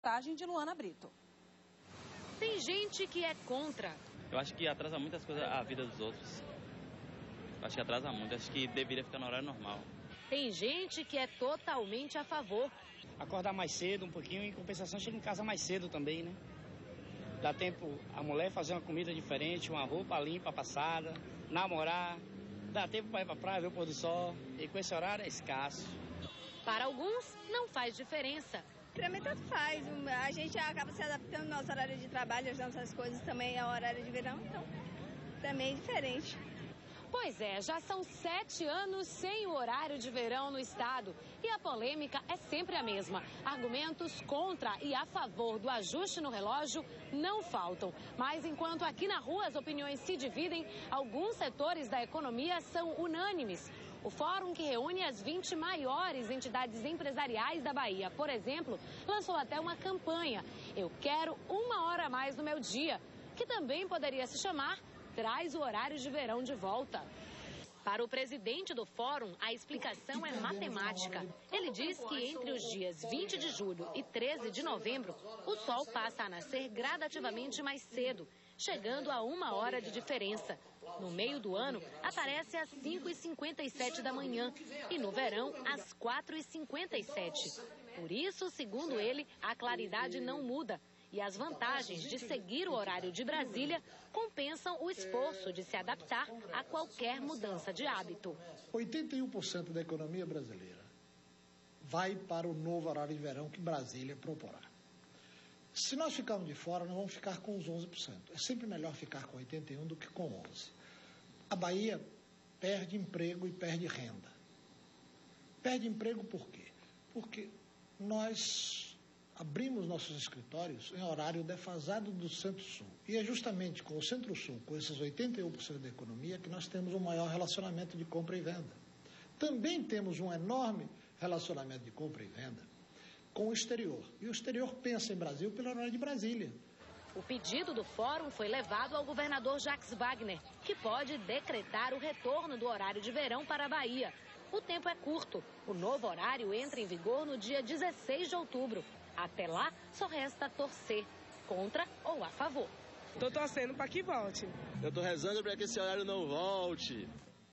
reportagem de Luana Brito. Tem gente que é contra. Eu acho que atrasa muitas coisas a vida dos outros. Eu acho que atrasa muito. Acho que deveria ficar no horário normal. Tem gente que é totalmente a favor. Acordar mais cedo um pouquinho, em compensação chega em casa mais cedo também, né? Dá tempo a mulher fazer uma comida diferente, uma roupa limpa, passada, namorar. Dá tempo para ir para praia, ver o pôr do sol. E com esse horário é escasso. Para alguns, não faz diferença. Tanto faz. A gente acaba se adaptando ao nosso horário de trabalho, as nossas coisas também ao horário de verão, então também é diferente. Pois é, já são sete anos sem o horário de verão no estado. E a polêmica é sempre a mesma. Argumentos contra e a favor do ajuste no relógio não faltam. Mas enquanto aqui na rua as opiniões se dividem, alguns setores da economia são unânimes. O fórum que reúne as 20 maiores entidades empresariais da Bahia, por exemplo, lançou até uma campanha. Eu quero uma hora a mais no meu dia, que também poderia se chamar traz o horário de verão de volta. Para o presidente do fórum, a explicação é matemática. Ele diz que entre os dias 20 de julho e 13 de novembro, o sol passa a nascer gradativamente mais cedo, chegando a uma hora de diferença. No meio do ano, aparece às 5h57 da manhã e no verão, às 4h57. Por isso, segundo ele, a claridade não muda e as vantagens de seguir o horário de Brasília compensam o esforço de se adaptar a qualquer mudança de hábito. 81% da economia brasileira vai para o novo horário de verão que Brasília proporá. Se nós ficarmos de fora, nós vamos ficar com os 11%. É sempre melhor ficar com 81% do que com 11%. A Bahia perde emprego e perde renda. Perde emprego por quê? Porque nós abrimos nossos escritórios em horário defasado do Centro-Sul. E é justamente com o Centro-Sul, com esses 81% da economia, que nós temos um maior relacionamento de compra e venda. Também temos um enorme relacionamento de compra e venda com o exterior. E o exterior pensa em Brasil pelo horário de Brasília. O pedido do fórum foi levado ao governador Jacques Wagner, que pode decretar o retorno do horário de verão para a Bahia. O tempo é curto. O novo horário entra em vigor no dia 16 de outubro. Até lá, só resta torcer contra ou a favor. Tô torcendo para que volte. Eu tô rezando para que esse horário não volte.